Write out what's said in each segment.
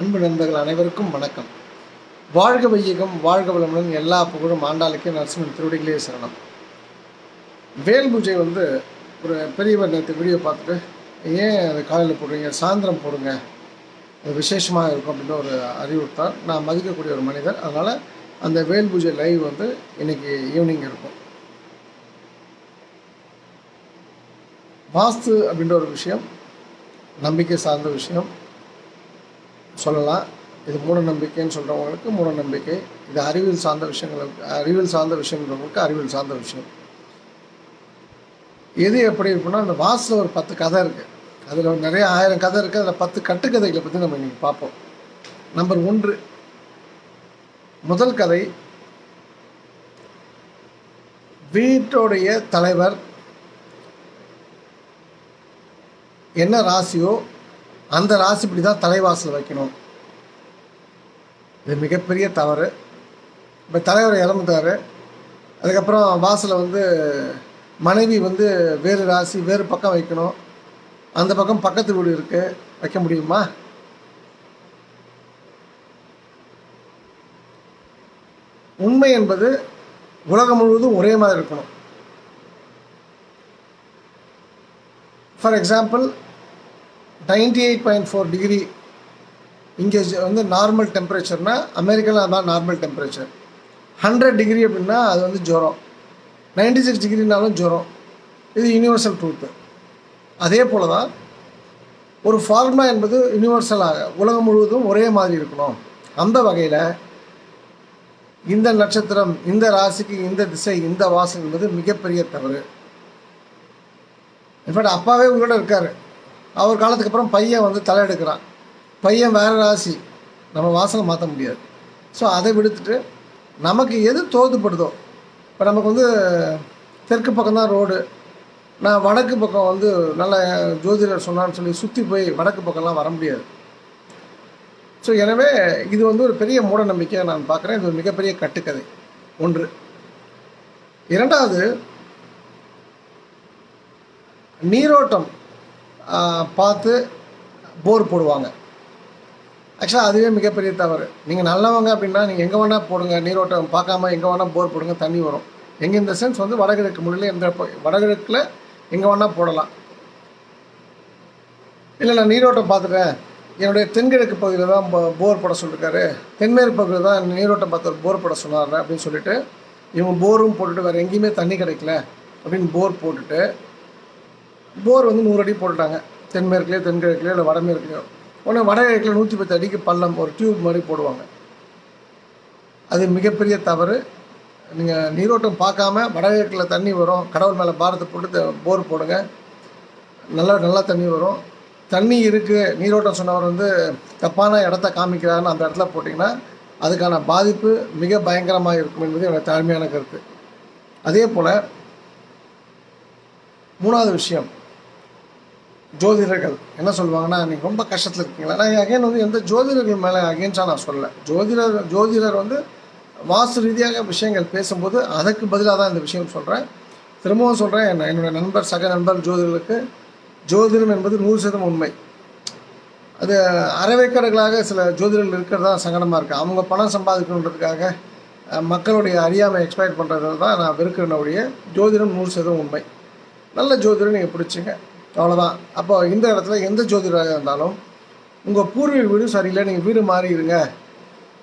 அன்பு நண்பர்கள் அனைவருக்கும் வணக்கம். வாழ்க வையகம் வாழ்க வளமுடன் எல்லா புகழும் ஆண்டாளுக்கே நரசிம்மன் திருவடிகளே சரணம். வேல் பூஜை வந்து ஒரு பெரியவர் நேற்று வீடியோ பார்த்துட்டு ஏன் அது காலையில் போடுறீங்க? சாயந்தரம் போடுங்க. அது விசேஷமாக இருக்கும் அப்படின்னு ஒரு அறிவுறுத்தார். நான் மதிக்கக்கூடிய ஒரு மனிதர். அதனால் அந்த வேல் பூஜை லைவ் வந்து இன்னைக்கு ஈவினிங் இருக்கும். வாஸ்து அப்படின்ற ஒரு விஷயம் நம்பிக்கை சார்ந்த விஷயம் சொல்லலாம். இது மூட நம்பிக்கைன்னு சொல்கிறவங்களுக்கு மூட நம்பிக்கை இது அறிவியல் சார்ந்த விஷயங்களுக்கு அறிவியல் சார்ந்த விஷயங்கிறவங்களுக்கு அறிவியல் சார்ந்த விஷயம். எது எப்படி இருக்குன்னா அந்த வாசில் ஒரு பத்து கதை இருக்குது அதில் நிறைய ஆயிரம் கதை இருக்குது அதில் பத்து கட்டுக்கதைகளை பற்றி நம்ம இன்றைக்கி பார்ப்போம். நம்பர் ஒன்று முதல் கதை வீட்டோடைய தலைவர் என்ன ராசியோ அந்த ராசிப்படி தான் தலைவாசல் வைக்கணும். இது மிகப்பெரிய தவறு. இப்போ தலைவர் இறந்துட்டார். அதுக்கப்புறம் வாசலில் வந்து மனைவி வந்து வேறு ராசி வேறு பக்கம் வைக்கணும். அந்த பக்கம் பக்கத்து வீடு இருக்குது வைக்க முடியுமா? உண்மை என்பது உலகம் முழுவதும் ஒரே மாதிரி இருக்கணும். For example ninety eight point four degree இங்கே வந்து நார்மல் டெம்பரேச்சர்னா அமெரிக்காவில் அதான் நார்மல் டெம்பரேச்சர் ஹண்ட்ரட் டிகிரி அப்படின்னா அது வந்து ஜுரம். நைன்டி சிக்ஸ் டிகிரினாலும் ஜுரம். இது யூனிவர்சல் ட்ரூத்து அதே போல் தான் ஒரு ஃபார்முலா என்பது யூனிவர்சலாக உலகம் முழுவதும் ஒரே மாதிரி இருக்கணும். அந்த வகையில் இந்த நட்சத்திரம் இந்த ராசிக்கு இந்த திசை இந்த வாசல் என்பது மிகப்பெரிய தவறு. இன்ஃபேக்ட் அப்பாவே உங்களோட இருக்கார். அவர் காலத்துக்கு அப்புறம் பையன் வந்து தலையெடுக்கிறான். பையன் வேறு ராசி. நம்ம வாசலை மாற்ற முடியாது. ஸோ அதை விடுத்துட்டு நமக்கு எது தோதுப்படுதோ இப்போ நமக்கு வந்து தெற்கு பக்கம் தான் ரோடு. நான் வடக்கு பக்கம் வந்து நல்ல ஜோதிடர் சொன்னான்னு சொல்லி சுற்றி போய் வடக்கு பக்கம்லாம் வர முடியாது. ஸோ எனவே இது வந்து ஒரு பெரிய மூட நம்பிக்கையை நான் பார்க்குறேன். இது ஒரு மிகப்பெரிய கட்டுக்கதை. ஒன்று. இரண்டாவது நீரோட்டம். பார்த்து போர் போடுவாங்க. ஆக்சுவலாக அதுவே மிகப்பெரிய தவறு. நீங்கள் நல்லவங்க அப்படின்னா நீங்கள் எங்கே வேணால் போடுங்க நீரோட்டம் பார்க்காம எங்கே வேணால் போர் போடுங்க தண்ணி வரும். எங்கே இந்த சென்ஸ் வந்து வடகிழக்கு மொழியில் எந்த வடகிழக்கில் எங்கே வேணால் போடலாம். இல்லை நான் நீரோட்டம் பார்த்துட்டேன். என்னுடைய தென்கிழக்கு பகுதியில் தான் போர் போட சொல்லியிருக்காரு தென்மேற்கு பகுதியில் தான் நீரோட்டம் பார்த்து போர் போட சொன்னார் அப்படின்னு சொல்லிட்டு இவங்க போரும் போட்டுட்டு வேறு எங்கேயுமே தண்ணி கிடைக்கல அப்படின்னு போர் போட்டுட்டு போர் வந்து நூறு அடி போட்டுட்டாங்க. தென்மேற்குலேயோ தென்கிழக்குலையோ இல்லை வடமேற்குலையோ உடனே வடகிழக்கில் நூற்றி பத்து அடிக்கு பள்ளம் ஒரு டியூப் மாதிரி போடுவாங்க. அது மிகப்பெரிய தவறு. நீங்கள் நீரோட்டம் பார்க்காம வடகிழக்கில் தண்ணி வரும். கடவுள் மேலே பாரத்தை போட்டு போர் போடுங்க. நல்லா நல்லா தண்ணி வரும். தண்ணி இருக்குது நீரோட்டம் சொன்னவர் வந்து தப்பான இடத்த காமிக்கிறாருன்னு அந்த இடத்துல போட்டிங்கன்னா அதுக்கான பாதிப்பு மிக பயங்கரமாக இருக்கும் என்பது என்னோடய தாழ்மையான கருத்து. அதே போல் மூணாவது விஷயம். ஜோதிடர்கள் என்ன சொல்லுவாங்கன்னா நீங்கள் ரொம்ப கஷ்டத்தில் இருக்கீங்களா? நான் அகைன் வந்து எந்த ஜோதிடர்கள் மேலே அகேன்ஸ்டாக நான் சொல்லலை. ஜோதிடர் ஜோதிடர் வந்து வாஸ்து ரீதியாக விஷயங்கள் பேசும்போது அதுக்கு பதிலாக தான் இந்த விஷயம் சொல்கிறேன் திரும்பவும் சொல்கிறேன் என்ன என்னுடைய நண்பர் சக நண்பர் ஜோதிடர்களுக்கு ஜோதிடம் என்பது நூறு சதம் உண்மை. அது அறவைக்கடர்களாக சில ஜோதிடர்கள் இருக்கிறது தான் சங்கடமாக இருக்குது அவங்க பணம் சம்பாதிக்கணுன்றதுக்காக மக்களுடைய அறியாமை எக்ஸ்பயர் பண்ணுறது தான் நான் வெறுக்கிறனுடைய ஜோதிடம் நூறு சதவீதம் உண்மை. நல்ல ஜோதிடம் நீங்கள் பிடிச்சிங்க. அவ்வளோதான் அப்போ இந்த இடத்துல எந்த ஜோதிடராக இருந்தாலும் உங்கள் பூர்வீக வீடு சரியில்லை நீங்கள் வீடு மாறிடுங்க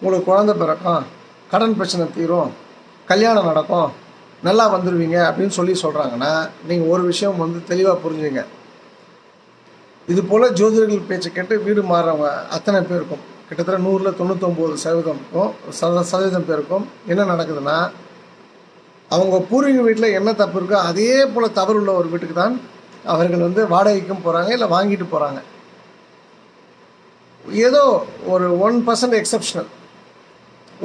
உங்களுக்கு குழந்த பிறக்கும் கடன் பிரச்சனை தீரும் கல்யாணம் நடக்கும் நல்லா வந்துடுவீங்க அப்படின்னு சொல்லி சொல்கிறாங்கன்னா நீங்கள் ஒரு விஷயம் வந்து தெளிவாக புரிஞ்சுங்க. இது போல் ஜோதிடர்கள் பேச்சை கேட்டு வீடு மாறுறவங்க அத்தனை பேருக்கும் கிட்டத்தட்ட நூறில் தொண்ணூத்தொம்பது சதவீதம்க்கும் சத சதவீதம் பேருக்கும் என்ன நடக்குதுன்னா அவங்க பூர்வீக வீட்டில் என்ன தப்பு இருக்கோ அதே போல் தவறு உள்ள ஒரு வீட்டுக்கு தான் அவர்கள் வந்து வாடகைக்கும் போகிறாங்க இல்லை வாங்கிட்டு போகிறாங்க ஏதோ ஒரு ஒன் பர்சன்ட் எக்ஸப்ஷனல்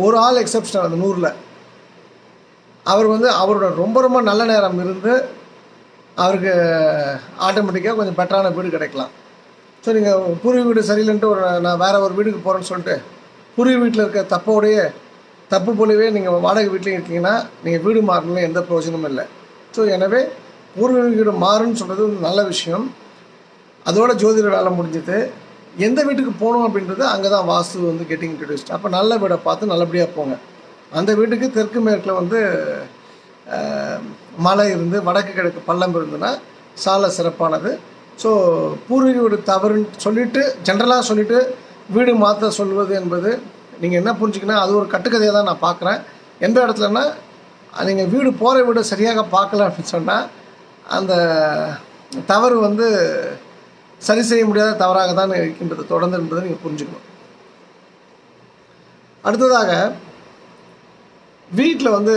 ஒரு ஆள் எக்ஸப்ஷனல் அந்த நூறில் அவர் வந்து அவரோட ரொம்ப ரொம்ப நல்ல நேரம் இருந்து அவருக்கு ஆட்டோமேட்டிக்காக கொஞ்சம் பெட்டரான வீடு கிடைக்கலாம். ஸோ நீங்கள் பூர்வீக வீடு சரியில்லைன்ட்டு ஒரு நான் வேறு ஒரு வீட்டுக்கு போகிறேன்னு சொல்லிட்டு பூர்வீக வீட்டில் இருக்க தப்போடைய தப்பு போலவே நீங்கள் வாடகை வீட்லேயும் இருக்கீங்கன்னா நீங்கள் வீடு மாறணும்னு எந்த பிரயோஜனமும் இல்லை. ஸோ எனவே பூர்வீக வீடு மாறுன்னு சொல்கிறது நல்ல விஷயம். அதோட ஜோதிட வேலை முடிஞ்சது. எந்த வீட்டுக்கு போகணும் அப்படின்றது அங்கே தான் வாஸ்து வந்து கெட்டிங் இன்ட்ரடியூஸ்ட் அப்போ நல்ல வீடை பார்த்து நல்லபடியாக போங்க. அந்த வீட்டுக்கு தெற்கு மேற்கில் வந்து மலை இருந்து வடக்கு கிழக்கு பள்ளம் இருந்துன்னா சால சிறப்பானது. ஸோ பூர்வீக வீடு தவறுன்னு சொல்லிட்டு ஜென்ரலாக சொல்லிவிட்டு வீடு மாற்ற சொல்வது என்பது நீங்கள் என்ன புரிஞ்சுக்கினா அது ஒரு கட்டுக்கதையாக தான் நான் பார்க்குறேன். எந்த இடத்துலன்னா நீங்கள் வீடு போகிற வீடு சரியாக பார்க்கல அப்படின்னு சொன்னால் அந்த தவறு வந்து சரி செய்ய முடியாத தவறாக தான் இருக்கின்றது தொடர்ந்து என்பதை நீங்கள் புரிஞ்சுக்கணும். அடுத்ததாக வீட்டில் வந்து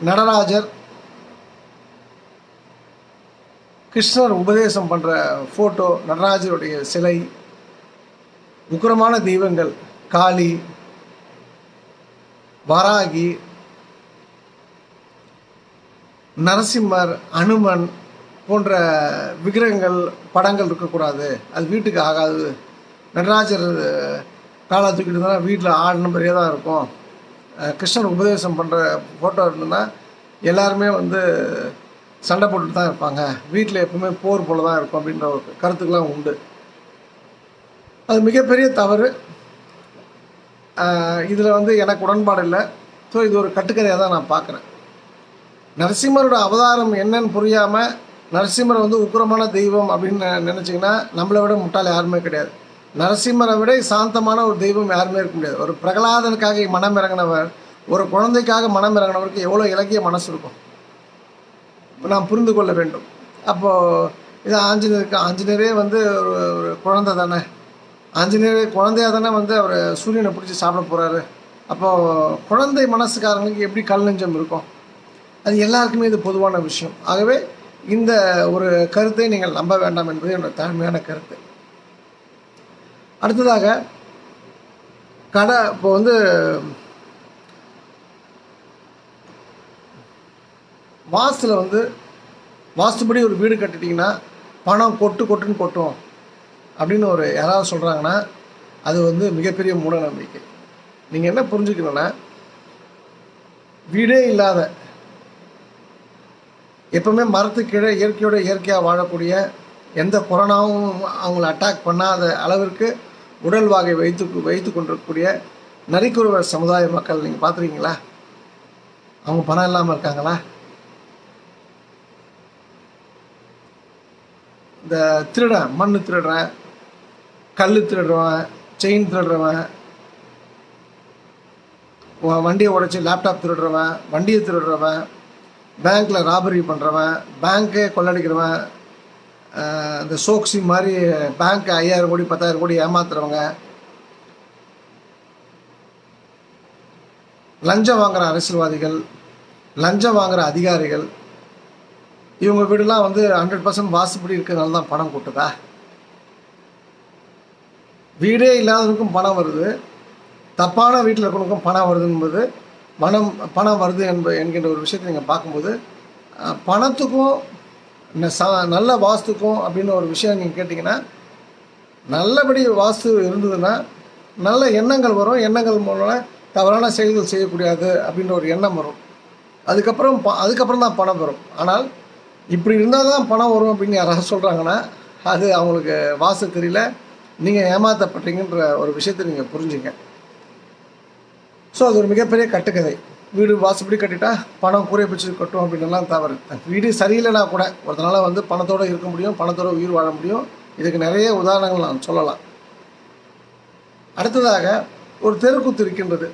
நடராஜர் கிருஷ்ணர் உபதேசம் பண்ணுற ஃபோட்டோ நடராஜருடைய சிலை உக்கரமான தெய்வங்கள் காளி வராகி நரசிம்மர் அனுமன் போன்ற விக்கிரகங்கள் படங்கள் இருக்கக்கூடாது. அது வீட்டுக்கு ஆகாது. நடராஜர் காலா தூக்கிட்டு இருந்தால் வீட்டில் ஆடு மாதிரியே தான் இருக்கும். கிருஷ்ணன் கிருஷ்ணர் உபதேசம் பண்ணுற ஃபோட்டோ இருந்ததுன்னா எல்லாருமே வந்து சண்டை போட்டுட்டு தான் இருப்பாங்க. வீட்டில் எப்பவுமே போர் போல தான் இருக்கும் அப்படின்ற ஒரு கருத்துக்கெலாம் உண்டு. அது மிகப்பெரிய தவறு. இதில் வந்து எனக்கு உடன்பாடு இல்லை. ஸோ இது ஒரு கட்டுக்கதையாக தான் நான் பார்க்குறேன். நரசிம்மரோட அவதாரம் என்னன்னு புரியாமல் நரசிம்மர் வந்து உக்கிரமான தெய்வம் அப்படின்னு நினச்சிங்கன்னா நம்மளை விட முட்டாள் யாருமே கிடையாது. நரசிம்மரை விட சாந்தமான ஒரு தெய்வம் யாருமே இருக்க முடியாது. ஒரு பிரகலாதனுக்காக மனம் இறங்கினவர் ஒரு குழந்தைக்காக மனம் இறங்கினவருக்கு எவ்வளோ இலக்கிய மனசு இருக்கும்? நாம் புரிந்து கொள்ள வேண்டும். அப்போது இது ஆஞ்சநேயருக்கு ஆஞ்சநேயரே வந்து ஒரு ஒரு குழந்தை தானே? ஆஞ்சநேயர் குழந்தையா தானே வந்து அவர் சூரியனை பிடிச்சி சாப்பிட போகிறாரு அப்போது குழந்தை மனசுக்காரங்களுக்கு எப்படி கல் நெஞ்சம் இருக்கும்? அது எல்லாருக்குமே இது பொதுவான விஷயம். ஆகவே இந்த ஒரு கருத்தை நீங்கள் நம்ப வேண்டாம் என்பது என்னோட தாழ்மையான கருத்து. அடுத்ததாக கடை இப்போ வந்து வாஸ்தில் வந்து வாஸ்துபடி ஒரு வீடு கட்டிட்டிங்கன்னா பணம் கொட்டு கொட்டுன்னு கொட்டும் அப்படின்னு ஒரு யாராவது சொல்கிறாங்கன்னா அது வந்து மிகப்பெரிய மூட நம்பிக்கை. நீங்கள் என்ன புரிஞ்சுக்கணுன்னா வீடே இல்லாத எப்பவுமே மரத்துக்கு கீழே இயற்கையோட இயற்கையாக வாழக்கூடிய எந்த கொரோனாவும் அவங்கள அட்டாக் பண்ணாத அளவிற்கு உடல் வாகை வைத்து வைத்து கொண்டிருக்கக்கூடிய நரிக்குறவர் சமுதாய மக்கள் நீங்கள் பார்த்துருக்கீங்களா? அவங்க பணம் இல்லாமல் இருக்காங்களா? இந்த திருடன் மண் திருடுறேன் கல் திருடுறவன் செயின் திருடுறவன் வண்டியை உடைச்சி லேப்டாப் திருடுறவன் வண்டியை திருடுறவன் பேங்க்கில் ராபரி பண்ணுறவன் பேங்க்கே கொள்ளடிக்கிறவன் இந்த சோக்ஸி மாதிரி பேங்க் ஐயாயிரம் கோடி பத்தாயிரம் கோடி ஏமாத்துறவங்க. லஞ்சம் வாங்குற அரசியல்வாதிகள் லஞ்சம் வாங்குகிற அதிகாரிகள் இவங்க வீடுலாம் வந்து ஹண்ட்ரட் பர்சன்ட் வாசுபடி இருக்கிறதுனால தான் பணம் கூட்டுதா? வீடே இல்லாதவனுக்கும் பணம் வருது. தப்பான வீட்டில் இருக்கிறவனுக்கும் பணம் வருதுங்கும்போது மனம் பணம் பணம் வருது என்ப என்கின்ற ஒரு விஷயத்தை நீங்கள் பார்க்கும்போது பணத்துக்கும் ந- ச- நல்ல வாஸ்துக்கும் அப்படின்னு ஒரு விஷயம் நீங்கள் கேட்டிங்கன்னா நல்லபடி வாஸ்து இருந்ததுன்னா நல்ல எண்ணங்கள் வரும். எண்ணங்கள் மூலம் தவறான செயல்கள் செய்யக்கூடாது அப்படின்ற ஒரு எண்ணம் வரும். அதுக்கப்புறம் ப அதுக்கப்புறம் தான் பணம் வரும். ஆனால் இப்படி இருந்தால் தான் பணம் வரும் அப்படின்னு யாராவது சொல்கிறாங்கன்னா அது அவங்களுக்கு வாஸ்து தெரியல. நீங்கள் ஏமாற்றப்பட்டீங்கன்ற ஒரு விஷயத்தை நீங்கள் புரிஞ்சுங்க. ஸோ அது ஒரு மிகப்பெரிய கட்டுக்கதை. வீடு வாசப்படி கட்டிட்டா பணம் கூரை பிடிச்சி கட்டும் அப்படின்லாம் தவறு. வீடு சரியில்லைனா கூட ஒருத்தனால வந்து பணத்தோடு இருக்க முடியும் பணத்தோட உயிர் வாழ முடியும். இதுக்கு நிறைய உதாரணங்கள் நான் சொல்லலாம். அடுத்ததாக ஒரு தெருக்கூத்து இருக்கின்றது.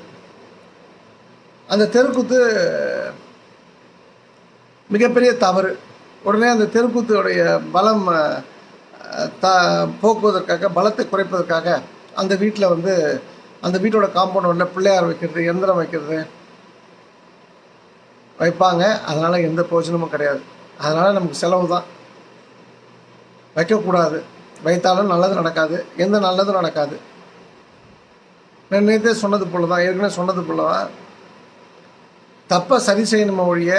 அந்த தெருக்கூத்து மிகப்பெரிய தவறு. உடனே அந்த தெருக்கூத்துடைய பலம் த போக்குவதற்காக பலத்தை குறைப்பதற்காக அந்த வீட்டில் வந்து அந்த வீட்டோட காம்பவுண்ட் உள்ள பிள்ளையார் வைக்கிறது எந்திரம் வைக்கிறது வைப்பாங்க. அதனால் எந்த பிரயோஜனமும் கிடையாது. அதனால் நமக்கு செலவு தான். வைக்கக்கூடாது. வைத்தாலும் நல்லது நடக்காது. எந்த நல்லதும் நடக்காது. நான் சொன்னது போல தான் ஏற்கனவே சொன்னது போல தான் தப்பை சரி செய்யணுமோ ஒழிய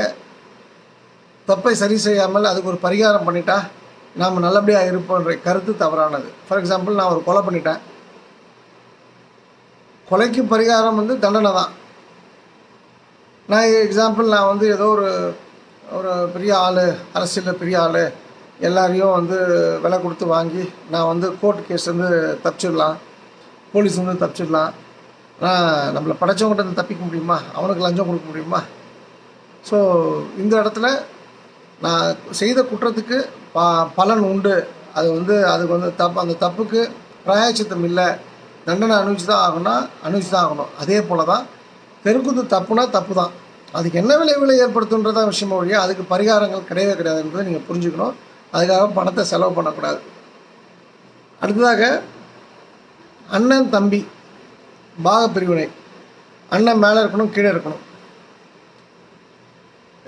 தப்பை சரி செய்யாமல் அதுக்கு ஒரு பரிகாரம் பண்ணிட்டா நாம் நல்லபடியாக இருப்போன்ற கருத்து தவறானது. ஃபார் எக்ஸாம்பிள் நான் ஒரு கொலை பண்ணிட்டேன். கொலைக்கு பரிகாரம் வந்து தண்டனை தான். நான் எக்ஸாம்பிள் நான் வந்து ஏதோ ஒரு ஒரு பெரிய ஆள் அரசியலில் பெரிய ஆள் எல்லாரையும் வந்து விலை கொடுத்து வாங்கி நான் வந்து கோர்ட் கேஸ் வந்து தப்பிச்சிடலாம் போலீஸ் வந்து தப்பிச்சிடலாம். ஆனால் நம்மளை படைச்சவங்ககிட்ட வந்து தப்பிக்க முடியுமா? அவனுக்கு லஞ்சம் கொடுக்க முடியுமா? ஸோ இந்த இடத்துல நான் செய்த குற்றத்துக்கு ப பலன் உண்டு. அது வந்து அதுக்கு வந்து தப்பு அந்த தப்புக்கு பிராயச்சித்தம் இல்லை. தண்டனை அனுபவிச்சு தான் ஆகணும்னா அனுபவிச்சு தான் ஆகணும். அதே போல் தான் பெருக்குத்து தப்புனா தப்பு தான் அதுக்கு என்ன விளைவுகளை ஏற்படுத்துன்றதான் விஷயமா ஒழிய அதுக்கு பரிகாரங்கள் கிடையவே கிடையாதுன்றதை நீங்கள் புரிஞ்சுக்கணும். அதுக்காக பணத்தை செலவு பண்ணக்கூடாது. அடுத்ததாக அண்ணன் தம்பி பாக பிரிவினை. அண்ணன் மேலே இருக்கணும் கீழே இருக்கணும்.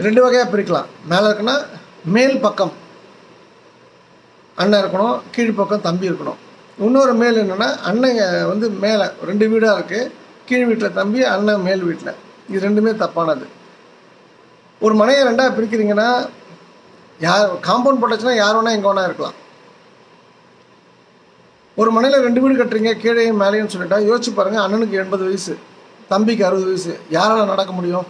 ரெண்டு வகையாக பிரிக்கலாம். மேலே இருக்குன்னா மேல் பக்கம் அண்ணன் இருக்கணும் கீழ் பக்கம் தம்பி இருக்கணும். இன்னொரு மேல் என்னென்னா அண்ணன் வந்து மேலே ரெண்டு வீடாக இருக்குது கீழ் வீட்டில் தம்பி அண்ணன் மேல் வீட்டில். இது ரெண்டுமே தப்பானது. ஒரு மனையை ரெண்டாக பிரிக்கிறீங்கன்னா யார் காம்பவுண்ட் போட்டுச்சுன்னா யார் வேணால் எங்கே வேணால் இருக்கலாம். ஒரு மனையில் ரெண்டு வீடு கட்டுறீங்க கீழேயும் மேலேயும் சொல்லிட்டா யோசிச்சு பாருங்கள் அண்ணனுக்கு எண்பது வயசு தம்பிக்கு அறுபது வயசு யாரால் நடக்க முடியும்?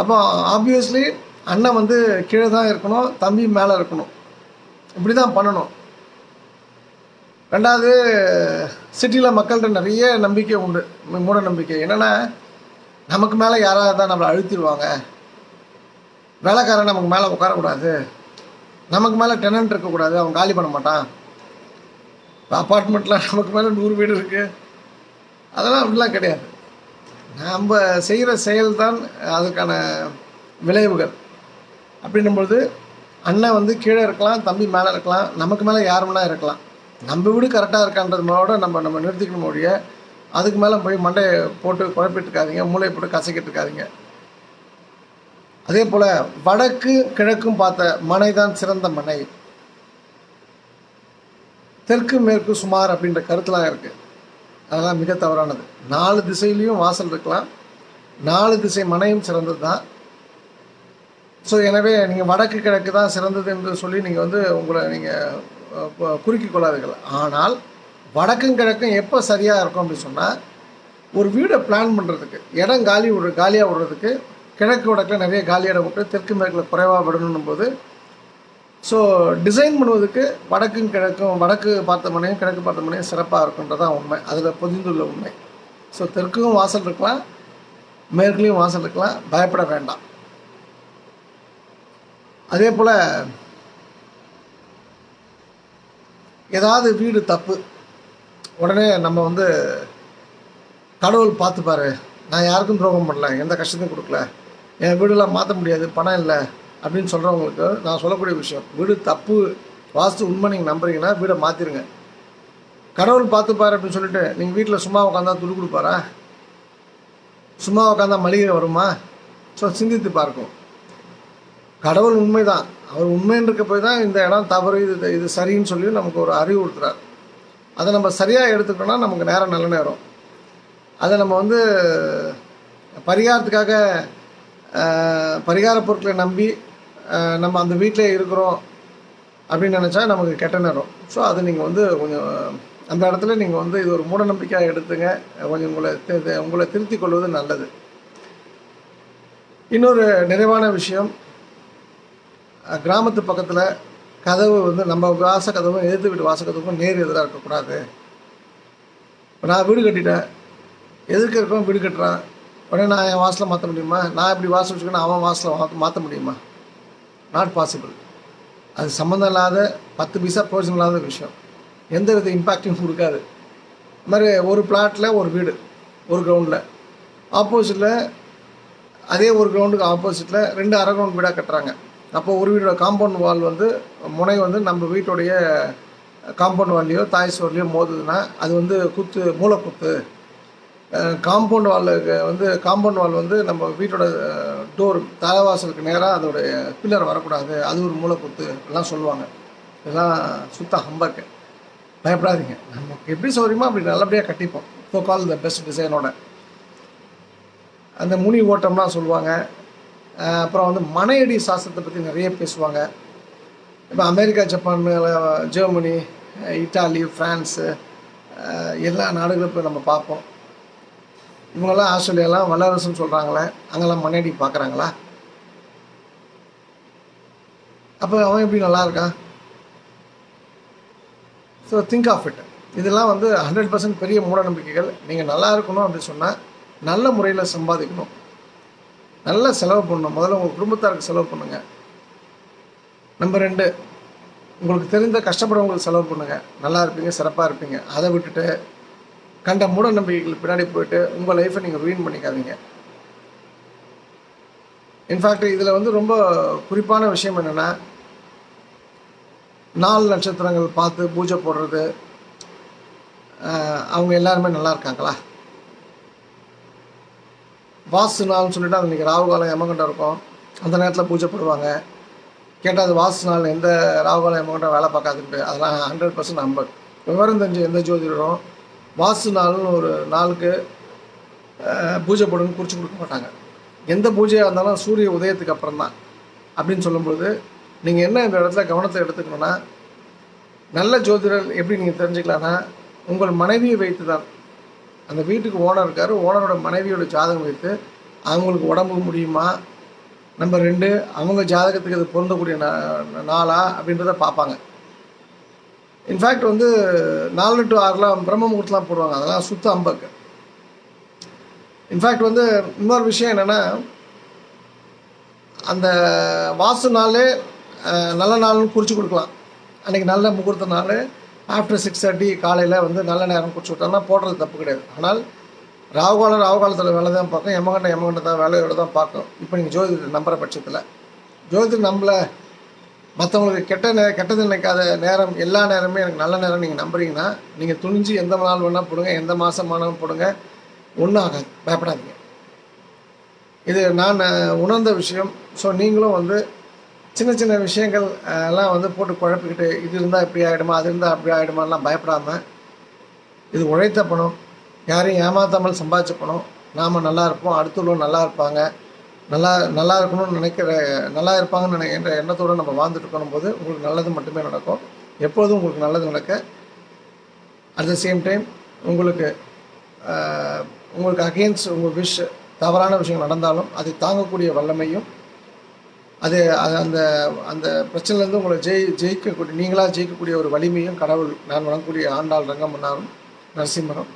அப்போ ஆப்வியஸ்லி அண்ணன் வந்து கீழே தான் இருக்கணும் தம்பி மேலே இருக்கணும். இப்படி தான் பண்ணணும். ரெண்டாவது சிட்டியில் மக்கள்கிட்ட நிறைய நம்பிக்கை உண்டு. மூட நம்பிக்கை. என்னென்னா நமக்கு மேலே யாராவது தான் நம்மளை அழுத்திடுவாங்க. வேலைக்காரன் நமக்கு மேலே உட்காரக்கூடாது. நமக்கு மேலே டெனன்ட் இருக்கக்கூடாது. அவன் காலி பண்ண மாட்டான். அப்பார்ட்மெண்ட்டில் நமக்கு மேலே நூறு வீடு இருக்குது அதெல்லாம் அப்படிலாம் கிடையாது. நம்ம செய்கிற செயல் தான் அதுக்கான விளைவுகள் அப்படின்னும்பொழுது அண்ணன் வந்து கீழே இருக்கலாம் தம்பி மேலே இருக்கலாம் நமக்கு மேலே யார் வேணா இருக்கலாம். நம்ம வீடு கரெக்டாக இருக்கான்றதுனோட நம்ம நம்ம நிறுத்திக்கணும் ஒழிய அதுக்கு மேலே போய் மண்டையை போட்டு குழப்பிட்டு இருக்காதீங்க மூளையை போட்டு கசக்கிட்டு இருக்காதீங்க அதே போல் வடக்கு கிழக்கும் பார்த்த மனை தான் சிறந்த மனை. தெற்கு மேற்கு சுமார் அப்படின்ற கருத்துலாம் இருக்குது அதெல்லாம் மிக தவறானது. நாலு திசையிலையும் வாசல் இருக்கலாம். நாலு திசை மனையும் சிறந்தது தான். ஸோ எனவே நீங்கள் வடக்கு கிழக்கு தான் சிறந்தது என்று சொல்லி நீங்கள் வந்து உங்களை நீங்கள் குறுக்கிக் கொள்ளாதீர்கள் ஆனால் வடக்கும் கிழக்கும் எப்போ சரியாக இருக்கும் அப்படின்னு சொன்னால் ஒரு வீடை பிளான் பண்ணுறதுக்கு இடம் காலி விடு காலியாக விடுறதுக்கு கிழக்கு வடக்கில் நிறைய காலி இடம் விட்டு தெற்கு மேற்கில் குறைவாக விடணும் போது ஸோ டிசைன் பண்ணுவதுக்கு வடக்கும் கிழக்கும் வடக்கு பார்த்த மனையும் கிழக்கு பார்த்த மனையும் சிறப்பாக இருக்குன்றதான் உண்மை. அதில் பொதிந்துள்ள உண்மை. ஸோ தெற்கும் வாசல் இருக்கலாம் மேற்குலேயும் வாசல் இருக்கலாம் பயப்பட வேண்டாம். அதே போல் ஏதாவது வீடு தப்பு உடனே நம்ம வந்து கடவுள் பார்த்துப்பாரு நான் யாருக்கும் துரோகம் பண்ணல எந்த கஷ்டத்தையும் கொடுக்கல என் வீடெல்லாம் மாற்ற முடியாது பணம் இல்லை அப்படின்னு சொல்கிறவங்களுக்கு நான் சொல்லக்கூடிய விஷயம் வீடு தப்பு வாஸ்து உண்மை நீங்கள் நம்புறீங்கன்னா வீடை மாற்றிருங்க கடவுள் பார்த்துப்பாரு அப்படின்னு சொல்லிட்டு நீங்கள் வீட்டில் சும்மா உட்காந்தா துடு கொடுப்பாரா? சும்மா உட்காந்தா மளிகை வருமா? ஸோ சிந்தித்து பார்க்கும். கடவுள் உண்மைதான். அவர் உண்மைன்றிருக்க போய் தான் இந்த இடம் தவறு இது இது சரின்னு சொல்லி நமக்கு ஒரு அறிவு கொடுத்துறாரு அதை நம்ம சரியாக எடுத்துக்கணும்னா நமக்கு நேரம் நல்ல நேரம். அதை நம்ம வந்து பரிகாரத்துக்காக பரிகார பொருட்களை நம்பி நம்ம அந்த வீட்டிலே இருக்கிறோம் அப்படின்னு நினச்சா நமக்கு கெட்ட நேரம். ஸோ அது நீங்கள் வந்து கொஞ்சம் அந்த இடத்துல நீங்கள் வந்து இது ஒரு மூடநம்பிக்கையாக எடுத்துங்க. கொஞ்சம் உங்களை உங்களை திருத்திக் கொள்வது நல்லது. இன்னொரு நிறைவான விஷயம் கிராமத்து பக்கத்தில் கதவு வந்து நம்ம வாச கதவும் எதிர்த்து வீட்டு வாச கதவுக்கும் நேர் எதிராக இருக்கக்கூடாது. இப்போ நான் வீடு கட்டிட்டேன். எதுக்கு இருக்கவன் வீடு கட்டுறான். உடனே நான் என் வாசலை மாற்ற முடியுமா? நான் இப்படி வாசல் வச்சுக்கணும் அவன் வாசலை மாற்ற மாற்ற முடியுமா? நாட் பாசிபிள் அது சம்மந்தம் இல்லாத பத்து பைசா பிரயோஜனம் இல்லாத விஷயம். எந்த வித இம்பேக்டும் கொடுக்காது. இது மாதிரி ஒரு பிளாட்டில் ஒரு வீடு ஒரு கிரவுண்டில் ஆப்போசிட்டில் அதே ஒரு கிரவுண்டுக்கு ஆப்போசிட்டில் ரெண்டு அரை கிரவுண்ட் வீடாக கட்டுறாங்க. அப்போ ஒரு வீடோட காம்பவுண்ட் வால் வந்து முனை வந்து நம்ம வீட்டுடைய காம்பவுண்ட் வால்லையோ தாய் சுவர்லையோ மோதுதுன்னா அது வந்து குத்து மூலக்குத்து. காம்பவுண்ட் வாலுக்கு வந்து காம்பவுண்ட் வால் வந்து நம்ம வீட்டோட டோர் தலைவாசலுக்கு நேராக அதோடைய பில்லர் வரக்கூடாது. அது ஒரு மூலக்குத்து எல்லாம் சொல்லுவாங்க. இதெல்லாம் சுத்த ஹம்பக்கு பயப்படாதீங்க. நமக்கு எப்படி சௌரியமோ அப்படி நல்லபடியாக கட்டிப்போம். ஸோ கால் த பெஸ்ட் டிசைனோட அந்த முனி ஓட்டம்லாம் சொல்லுவாங்க. அப்புறம் வந்து மனையடி சாஸ்திரத்தை பற்றி நிறைய பேசுவாங்க. இப்போ America Japan Germany Italy France எல்லா நாடுகளும் போய் நம்ம பார்ப்போம். இவங்கெல்லாம் ஆஸ்திரேலியாலாம் வல்லரசுன்னு சொல்கிறாங்களே அங்கெல்லாம் மனையடி பார்க்குறாங்களா? அப்போ அவன் எப்படி நல்லா இருக்கான்? ஸோ திங்க் ஆஃப் இட் இதெல்லாம் வந்து ஹண்ட்ரட் பர்சன்ட் பெரிய மூட நம்பிக்கைகள் நீங்கள் நல்லா இருக்கணும் அப்படின்னு சொன்னால் நல்ல முறையில் சம்பாதிக்கணும். நல்ல செலவு பண்ணணும். முதல்ல உங்கள் குடும்பத்தாருக்கு செலவு பண்ணுங்கள் நம்பர் ரெண்டு உங்களுக்கு தெரிந்த கஷ்டப்படுறவங்களுக்கு செலவு பண்ணுங்கள் நல்லா இருப்பீங்க சிறப்பாக இருப்பீங்க. அதை விட்டுட்டு கண்ட மூட நம்பிக்கைகள் பின்னாடி போயிட்டு உங்கள் லைஃப்பை நீங்கள் வீண் பண்ணிக்காதீங்க. இன்ஃபேக்ட் இதில் வந்து ரொம்ப குறிப்பான விஷயம் என்னென்னா நாலு நட்சத்திரங்கள் பார்த்து பூஜை போடுறது அவங்க எல்லாருமே நல்லா இருக்காங்களா? வாஸ்து நாள்னு சொல்லிட்டு அது இன்றைக்கி ராகு காலம் எமகண்டம் இருக்கும். அந்த நேரத்தில் பூஜை போடுவாங்க. கேட்டால் அது வாசு நாள் எந்த ராகு காலம் எமகண்டம் வேலை பார்க்காதுன்னு அதெல்லாம் ஹண்ட்ரட் பர்சன்ட் நம்பர். விவரம் தெரிஞ்ச எந்த ஜோதிடரும் வாஸ்து நாள்னு ஒரு நாளுக்கு பூஜை போடுன்னு குறித்து கொடுக்க மாட்டாங்க. எந்த பூஜையாக இருந்தாலும் சூரிய உதயத்துக்கு அப்புறம் தான் அப்படின்னு சொல்லும்போது நீங்கள் என்ன இந்த இடத்துல கவனத்தை எடுத்துக்கணும்னா நல்ல ஜோதிடர் எப்படி நீங்கள் தெரிஞ்சுக்கலாம்னா உங்கள் மனைவியை வைத்து தான் அந்த வீட்டுக்கு ஓனர் இருக்கார். ஓனரோட மனைவியோட ஜாதகம் வைத்து அவங்களுக்கு உடம்பு முடியுமா? நம்பர் ரெண்டு அவங்க ஜாதகத்துக்கு அது பொருந்தக்கூடிய நா- நாளா அப்படின்றத பார்ப்பாங்க. இன்ஃபேக்ட் வந்து நாலு டு ஆறுலாம் பிரம்ம முகூர்த்தலாம் போடுவாங்க. அதெல்லாம் சுத்த அம்பக்கு இன்ஃபேக்ட் வந்து இன்னொரு விஷயம் என்னென்னா அந்த வாசு நாளே நல்ல நாள்னு குறித்து கொடுக்கலாம். அன்றைக்கி நல்ல முகூர்த்த நாள் ஆஃப்டர் சிக்ஸ் தேர்ட்டி காலையில் வந்து நல்ல நேரம் குடிச்சு விட்டோம்னா போடுறது தப்பு கிடையாது. ஆனால் ராகுகாலம் ராகுகாலத்தில் வேலை தான் பார்க்கும். எமகண்ட எமகண்ட தான் வேலையோட தான் பார்க்கும். இப்போ நீங்கள் ஜோதிடர் நம்புகிற பட்சத்தில். ஜோதிடர் நம்மளை மற்றவங்களுக்கு கெட்ட நே கெட்டது நினைக்காத நேரம் எல்லா நேரமே எனக்கு நல்ல நேரம் நீங்கள் நம்புறீங்கன்னா நீங்கள் துணிஞ்சு எந்த நாள் வேணால் போடுங்க எந்த மாதமானாலும் போடுங்க. ஒன்றும் ஆகாது. பயப்படாதீங்க. இது நான் உணர்ந்த விஷயம். ஸோ நீங்களும் வந்து சின்ன சின்ன விஷயங்கள் எல்லாம் வந்து போட்டு குழப்பிக்கிட்டு இது இருந்தால் இப்படி ஆகிடுமா அது இருந்தால் அப்படி ஆகிடுமாலாம் பயப்படாமல் இது உழைத்த பணம். யாரையும் ஏமாத்தாமல் சம்பாதிச்ச பணம். நாம் நல்லா இருப்போம் அடுத்துள்ளவங்க நல்லா இருப்பாங்க. நல்லா நல்லா இருக்கணும்னு நினைக்கிற நல்லா இருப்பாங்கன்னு நினைக்கிற எண்ணத்தோடு நம்ம வாழ்ந்துட்டு இருக்கணும் போது உங்களுக்கு நல்லது மட்டுமே நடக்கும். எப்போதும் உங்களுக்கு நல்லது நடக்க. அட் த சேம் டைம் உங்களுக்கு உங்களுக்கு அகெயின்ஸ்ட் உங்கள் விஷ் தவறான விஷயங்கள் நடந்தாலும் அதை தாங்கக்கூடிய வல்லமையும் அது அது அந்த அந்த பிரச்சனையிலேருந்து உங்களை ஜெயி ஜெயிக்கக்கூடிய நீங்களாக ஜெயிக்கக்கூடிய ஒரு வலிமையும் கடவுள் நான் வழங்கக்கூடிய ஆண்டாள் ரங்கமன்னாரும் நரசிம்மரும்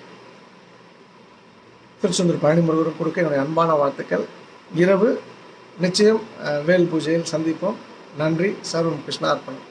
திருச்செந்தூர் பழனி முருகரும் கொடுக்க என்னுடைய அன்பான வாழ்த்துக்கள். இரவு நிச்சயம் வேல் பூஜையில் சந்திப்போம். நன்றி. சர்வம் கிருஷ்ணார்ப்பணம்